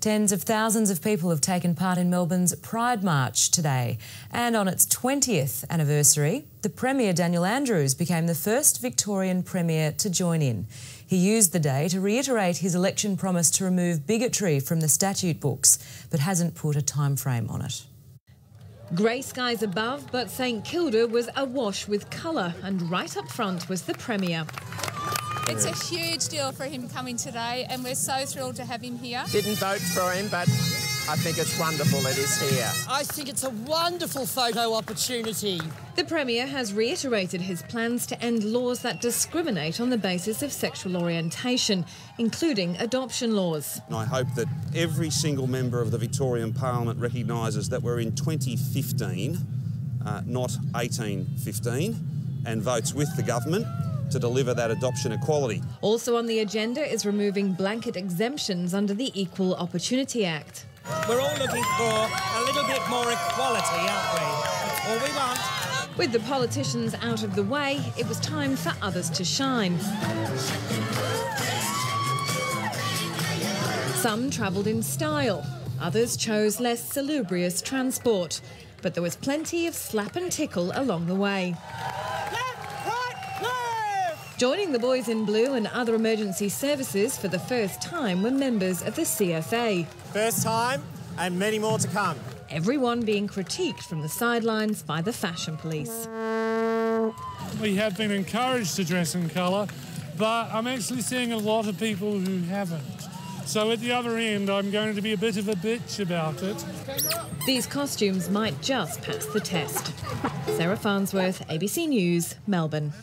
Tens of thousands of people have taken part in Melbourne's Pride March today. And on its 20th anniversary, the Premier Daniel Andrews became the first Victorian Premier to join in. He used the day to reiterate his election promise to remove bigotry from the statute books, but hasn't put a time frame on it. Grey skies above, but St Kilda was awash with colour, and right up front was the Premier. It's a huge deal for him coming today, and we're so thrilled to have him here. Didn't vote for him, but I think it's wonderful that he's here. I think it's a wonderful photo opportunity. The Premier has reiterated his plans to end laws that discriminate on the basis of sexual orientation, including adoption laws. And I hope that every single member of the Victorian Parliament recognises that we're in 2015, uh, not 1815, and votes with the government to deliver that adoption equality. Also on the agenda is removing blanket exemptions under the Equal Opportunity Act. We're all looking for a little bit more equality, aren't we? That's all we want. With the politicians out of the way, it was time for others to shine. Some travelled in style, others chose less salubrious transport, but there was plenty of slap and tickle along the way. Joining the boys in blue and other emergency services for the first time were members of the CFA. First time and many more to come. Everyone being critiqued from the sidelines by the fashion police. We have been encouraged to dress in colour, but I'm actually seeing a lot of people who haven't. So at the other end, I'm going to be a bit of a bitch about it. These costumes might just pass the test. Sarah Farnsworth, ABC News, Melbourne.